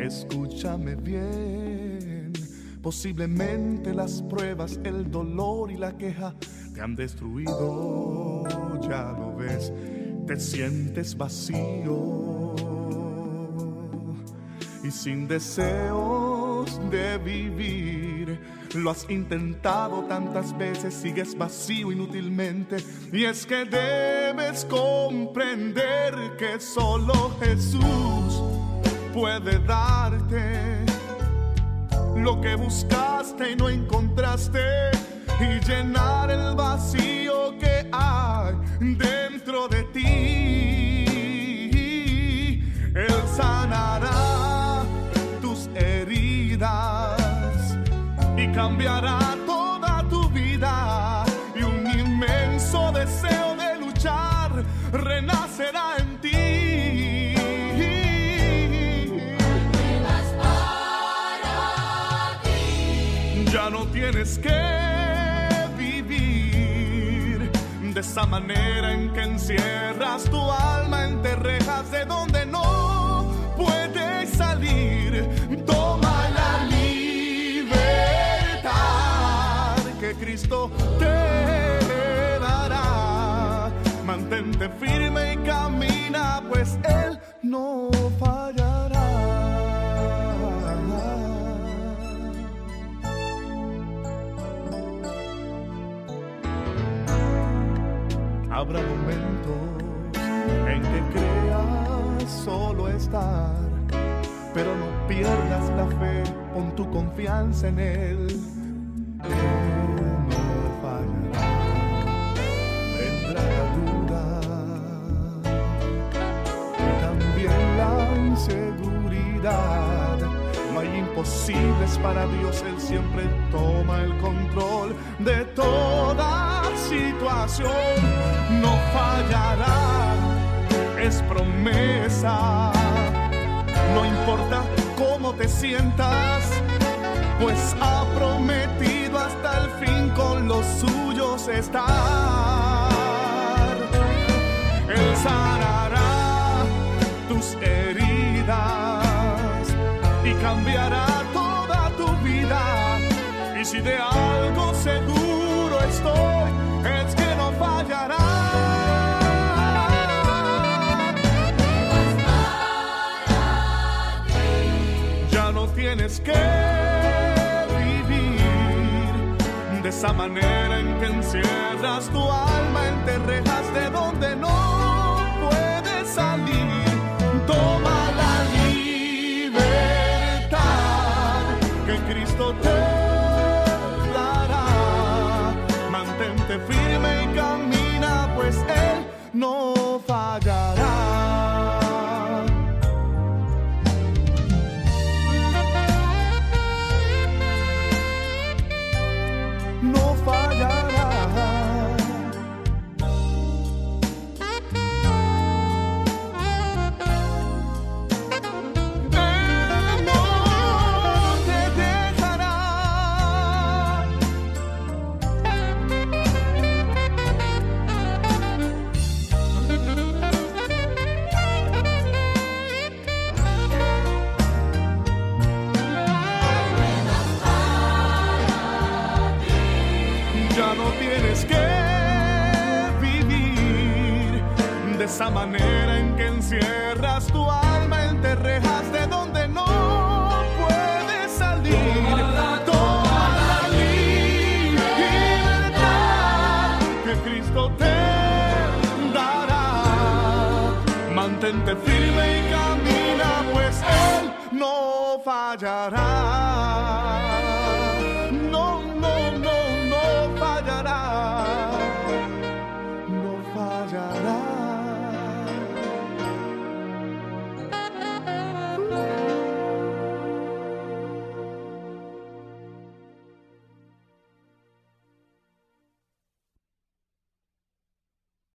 Escúchame bien. Posiblemente las pruebas, el dolor y la queja te han destruido. Ya lo ves, te sientes vacío y sin deseos de vivir. Lo has intentado tantas veces, sigues vacío inútilmente. Y es que debes comprender que solo Jesús puede darte lo que buscaste y no encontraste y llenar el vacío que hay dentro de ti. Él sanará tus heridas y cambiará tienes que vivir de esa manera en que encierras tu alma entre rejas de donde no puedes salir. Toma la libertad que Cristo te dará. Mantente firme y camina, pues Él no Habrá momentos en que creas solo estar, pero no pierdas la fe, pon tu confianza en Él. Él no fallará, vendrá la duda y también la inseguridad. No hay imposibles para Dios, Él siempre toma el control de toda situación. No fallará, es promesa. No importa cómo te sientas, pues ha prometido hasta el fin con los suyos estar. Él sanará tus heridas y cambiará toda tu vida. Y si de algo seguro estoy, tienes que vivir de esa manera en que encierras tu alma entre rejas de donde no puedes salir. Toma la libertad que Cristo te dará. Mantente firme y camina, pues Él no fallará. No tienes que vivir de esa manera en que encierras tu alma entre rejas de donde no puedes salir. Toma la libertad que Cristo te dará. Mantente firme y camina, pues Él no fallará.